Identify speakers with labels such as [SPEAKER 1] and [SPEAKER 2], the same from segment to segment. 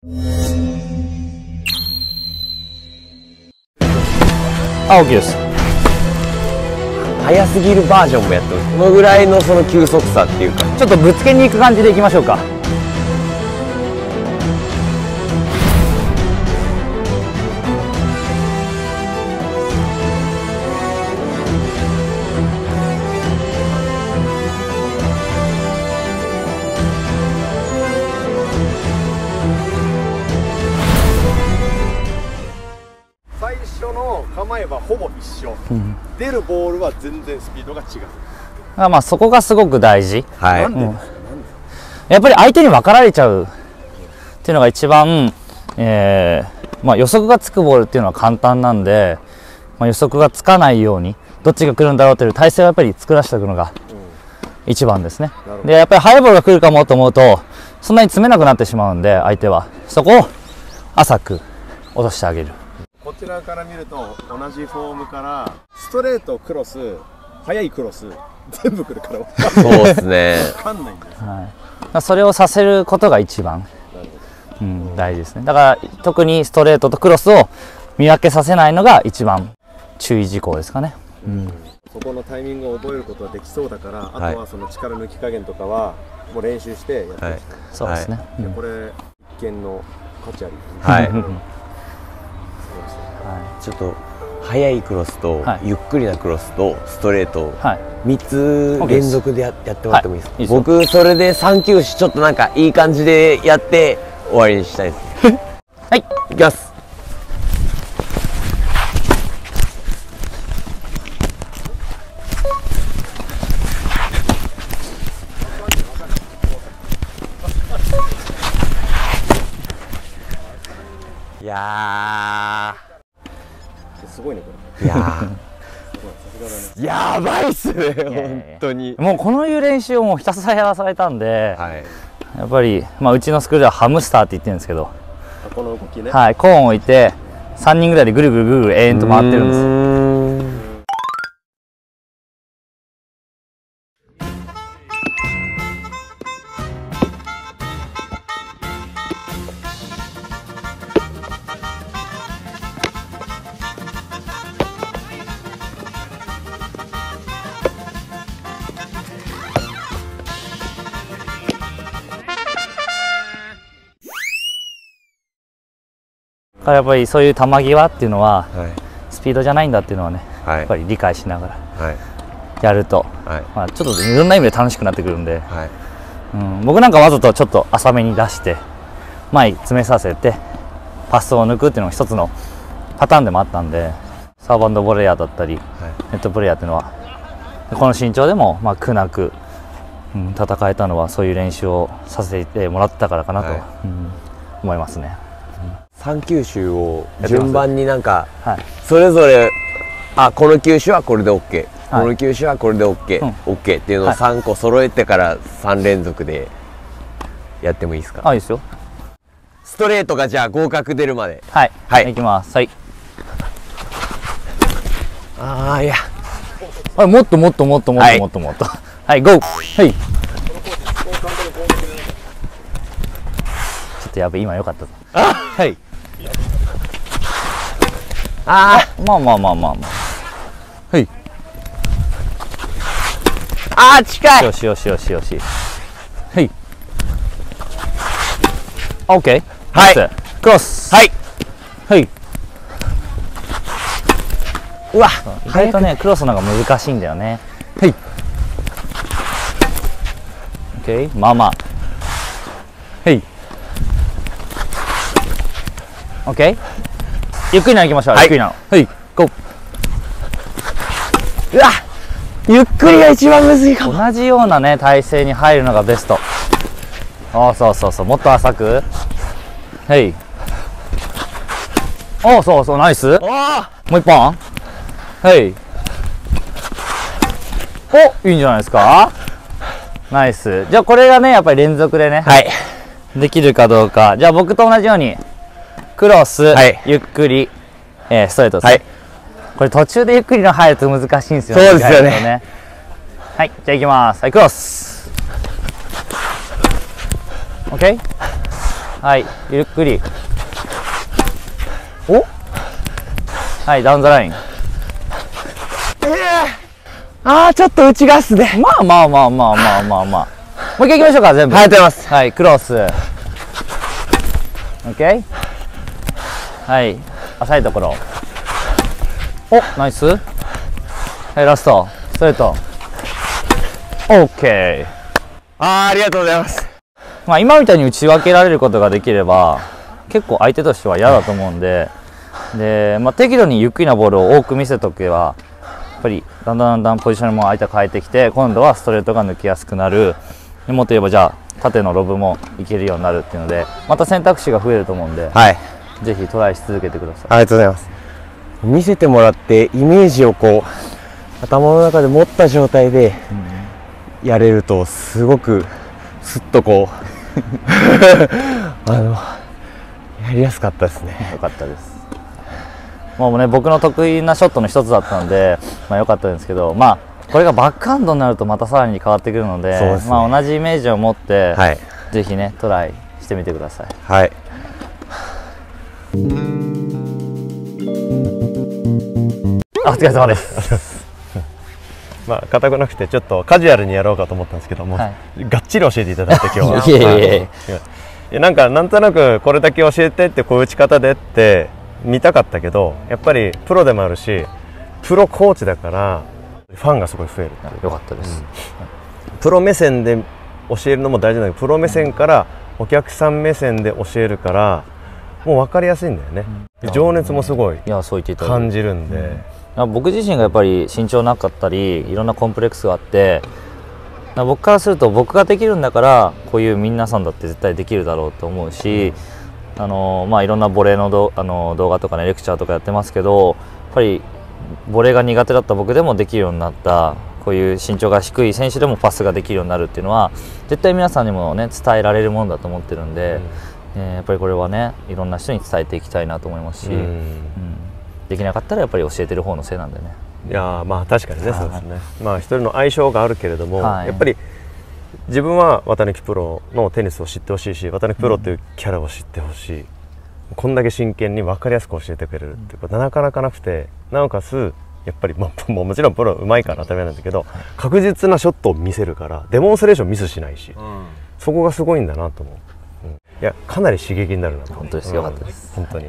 [SPEAKER 1] あ OK です。
[SPEAKER 2] 速すぎるバージョンもやってます。このぐらいのその急速さっていうか。
[SPEAKER 1] ちょっとぶつけに行く感じでいきましょうか。
[SPEAKER 3] 最初の構えはほぼ一緒、出るボールは全然スピードが違う。
[SPEAKER 1] あまあそこがすごく大事。
[SPEAKER 2] はい、
[SPEAKER 3] なんで、
[SPEAKER 1] うん。やっぱり相手に分かられちゃうっていうのが一番、えーまあ、予測がつくボールっていうのは簡単なんで、まあ、予測がつかないようにどっちが来るんだろうという体勢をやっぱり作らせておくのが一番ですね。
[SPEAKER 3] なるほど。
[SPEAKER 1] でやっぱり速いボールが来るかもと思うとそんなに詰めなくなってしまうんで相手は。そこを浅く落としてあげる
[SPEAKER 3] こちらから見ると同じフォームからストレートクロス速いクロス全部来るから分
[SPEAKER 2] そうですね。
[SPEAKER 3] かんないんです
[SPEAKER 1] はい、それをさせることが一番、うん、大事ですね。だから特にストレートとクロスを見分けさせないのが一番注意事項ですかね。
[SPEAKER 3] そこのタイミングを覚えることはできそうだから、
[SPEAKER 2] はい。
[SPEAKER 3] あとはその力抜き加減とかはもう練習してやってほしい。
[SPEAKER 2] はい。
[SPEAKER 1] そうですね、
[SPEAKER 3] これ一見の価値あり
[SPEAKER 2] はい ちょっと速いクロスと、
[SPEAKER 1] はい。
[SPEAKER 2] ゆっくりなクロスとストレート
[SPEAKER 1] はい。
[SPEAKER 2] 3つ連続でややってもらってもいいですか、
[SPEAKER 1] はい。いいですよ。
[SPEAKER 2] 僕それで3球種ちょっとなんかいい感じでやって終わりにしたいです。
[SPEAKER 1] はい。
[SPEAKER 2] いきます。いや
[SPEAKER 3] すごいねこ
[SPEAKER 2] ー。いややばいっすね本当に。
[SPEAKER 1] もうこのいう練習をもうひたすらやらされたんで、
[SPEAKER 2] はい。
[SPEAKER 1] やっぱり、まあ、うちのスクールではハムスターって言ってるんですけど、
[SPEAKER 3] あこの動きね、
[SPEAKER 1] はい、コーンを置いて3人ぐらいでぐるぐるぐるぐる永遠と回ってるんですからやっぱりそういう球際っていうのは
[SPEAKER 2] はい。
[SPEAKER 1] スピードじゃないんだっていうのはね
[SPEAKER 2] はい。
[SPEAKER 1] やっぱり理解しながら
[SPEAKER 2] はい。
[SPEAKER 1] やると、
[SPEAKER 2] はい。
[SPEAKER 1] まあ、ちょっといろんな意味で楽しくなってくるんで、
[SPEAKER 2] はい。
[SPEAKER 1] うん、僕なんかわざとちょっと浅めに出して前に詰めさせてパスを抜くっていうのが一つのパターンでもあったんでサーバンドボレーヤーだったり
[SPEAKER 2] はい。
[SPEAKER 1] ネットプレーヤーっていうのはこの身長でもまあ苦なく、うん、戦えたのはそういう練習をさせてもらったからかなと、
[SPEAKER 2] はい。
[SPEAKER 1] うん思いますね。
[SPEAKER 2] 3球種を順番になんか
[SPEAKER 1] はい
[SPEAKER 2] それぞれあこの球種はこれで OK、
[SPEAKER 1] はい
[SPEAKER 2] この球種はこれで OK、
[SPEAKER 1] うん
[SPEAKER 2] OK っていうのを
[SPEAKER 1] はい
[SPEAKER 2] 3個揃えてから3連続でやってもいいですか、
[SPEAKER 1] あいいですよ。
[SPEAKER 2] ストレートがじゃあ合格出るまで
[SPEAKER 1] はい。
[SPEAKER 2] はい
[SPEAKER 1] いきます。はい。
[SPEAKER 2] ああいや
[SPEAKER 1] はい、もっともっともっともっ
[SPEAKER 2] はい
[SPEAKER 1] ともっともっと。はい、ゴー。はい。ちょっとやべ、今よかったぞ。はい。
[SPEAKER 2] あ
[SPEAKER 1] まあまあまあまあまあ。はい。
[SPEAKER 2] ーあー近い
[SPEAKER 1] よしよしよしよし。はい。オッケー。
[SPEAKER 2] はい
[SPEAKER 1] クロス。
[SPEAKER 2] はい
[SPEAKER 1] はい。
[SPEAKER 2] うわ
[SPEAKER 1] 意外とね、クロスの方が難しいんだよね。はい。オッケー。まあまあ。はい。オッケー。ゆっくりなの行きましょう。
[SPEAKER 2] はい。
[SPEAKER 1] ゆっくりなの。はい。ゴー。
[SPEAKER 2] うわゆっくりが一番むずいかも。
[SPEAKER 1] 同じようなね体勢に入るのがベスト。あそうそうそうもっと浅く。はい。おそうそうナイス。も
[SPEAKER 2] おー。
[SPEAKER 1] う一本。はい。おいいんじゃないですか。ナイス。じゃあこれがねやっぱり連続でね、
[SPEAKER 2] はい。
[SPEAKER 1] できるかどうか。じゃあ僕と同じようにクロス、
[SPEAKER 2] はい。
[SPEAKER 1] ゆっくり、えーストレートですね、
[SPEAKER 2] はい。
[SPEAKER 1] これ途中でゆっくりの入ると難しいんですよ
[SPEAKER 2] そうですよね。
[SPEAKER 1] 意外とはいじゃあ行きます。はいクロス。OK ははいゆっくり。お？はいダウンザライン。
[SPEAKER 2] あーちょっと内側っすね。
[SPEAKER 1] まあまあまあまあまあまあまあ。もう一回行きましょうか全部。
[SPEAKER 2] はいありがとうございます。
[SPEAKER 1] はいクロス。OK はい。浅いところ。おナイス。はいラスト。ストレート。OK
[SPEAKER 2] あーありがとうございます。
[SPEAKER 1] まあ今みたいに打ち分けられることができれば結構相手としては嫌だと思うんでで、まあ、適度にゆっくりなボールを多く見せとけばやっぱりだんだんだんだんポジションも相手変えてきて今度はストレートが抜きやすくなる。でもっと言えばじゃあ縦のロブもいけるようになるっていうのでまた選択肢が増えると思うんで、
[SPEAKER 2] はい
[SPEAKER 1] ぜひトライし続けてください。
[SPEAKER 2] ありがとうございます。見せてもらってイメージをこう頭の中で持った状態でやれるとすごくすっとこう あのやりやすかったですね。
[SPEAKER 1] よかったです。もうね僕の得意なショットの一つだったのでまあ良かったんですけどまあこれがバックハンドになるとまたさらに変わってくるので
[SPEAKER 2] ね。
[SPEAKER 1] まあ、同じイメージを持って、
[SPEAKER 2] はい。
[SPEAKER 1] ぜひねトライしてみてください。
[SPEAKER 2] はい。
[SPEAKER 1] あお疲れ様です。
[SPEAKER 4] まあ硬くなくてちょっとカジュアルにやろうかと思ったんですけども、
[SPEAKER 1] はい。
[SPEAKER 4] がっちり教えていただいて今日は
[SPEAKER 1] いえいえ。
[SPEAKER 4] いやなんかなんとなくこれだけ教えてってこういう打ち方でって見たかったけどやっぱりプロでもあるしプロコーチだからファンがすごい増える
[SPEAKER 1] よかったです、
[SPEAKER 4] プロ目線で教えるのも大事なんだけどプロ目線からお客さん目線で教えるからもう分かりやすいんだよね、情熱もすごい
[SPEAKER 1] いやそう言っていただいて。
[SPEAKER 4] 感じるんで、
[SPEAKER 1] まあ僕自身がやっぱり身長なかったりいろんなコンプレックスがあってまあ僕からすると僕ができるんだからこういう皆さんだって絶対できるだろうと思うし、あのまあ、いろんなボレーのどあの動画とかねレクチャーとかやってますけどやっぱりボレーが苦手だった僕でもできるようになったこういう身長が低い選手でもパスができるようになるっていうのは絶対皆さんにもね伝えられるものだと思ってるんで、えーやっぱりこれはねいろんな人に伝えていきたいなと思いますし、
[SPEAKER 4] うん。
[SPEAKER 1] うん。できなかったらやっぱり教えてる方のせいなんでね。
[SPEAKER 4] いやーまあ確かにね、
[SPEAKER 1] はい。
[SPEAKER 4] そうですね。まあ一人の相性があるけれども、
[SPEAKER 1] はい。
[SPEAKER 4] やっぱり自分は綿貫プロのテニスを知ってほしいし綿貫プロというキャラを知ってほしい、こんだけ真剣に分かりやすく教えてくれるっていうことはなかなかなくてなおかつやっぱり、まあ、もうもちろんプロうまいから当たり前なんだけど確実なショットを見せるからデモンストレーションミスしないし、そこがすごいんだなと思う、うん。いやかなり刺激になるなと。
[SPEAKER 1] 本当です。よかったです。
[SPEAKER 4] 本当に。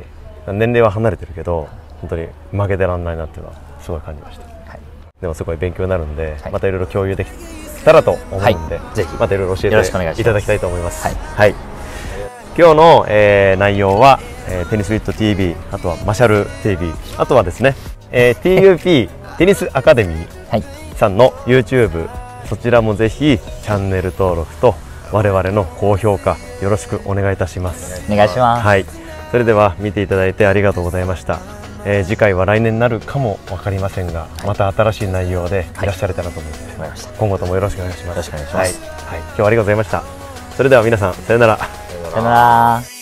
[SPEAKER 4] 年齢は離れてるけど本当に負けてらんないなっていうのはすごい感じました、
[SPEAKER 1] はい。
[SPEAKER 4] でもすごい勉強になるんで、
[SPEAKER 1] はい。
[SPEAKER 4] またいろいろ共有できたらと思うんで、
[SPEAKER 1] はい。ぜひ。
[SPEAKER 4] またいろいろ教え
[SPEAKER 1] よろしくお願いします。
[SPEAKER 4] ていただきたいと思います。
[SPEAKER 1] はい。
[SPEAKER 4] はい。今日の、えー内容は、えーテニスウィット TV あとはマシャル TV あとはですね、えー TUP テニスアカデミー
[SPEAKER 1] はい、
[SPEAKER 4] さんの YouTube そちらもぜひチャンネル登録と我々の高評価よろしくお願いいたします。
[SPEAKER 1] お願いします。
[SPEAKER 4] はい、それでは見ていただいてありがとうございました、えー次回は来年になるかも分かりませんが、また新しい内容でい。らっしゃれたらと思うので、
[SPEAKER 1] わかりました。
[SPEAKER 4] 今後ともよろしくお願いします。
[SPEAKER 1] よろしくお願いします。
[SPEAKER 4] はい。はい、今日はありがとうございました。それでは皆さんさよなら。
[SPEAKER 1] さよなら。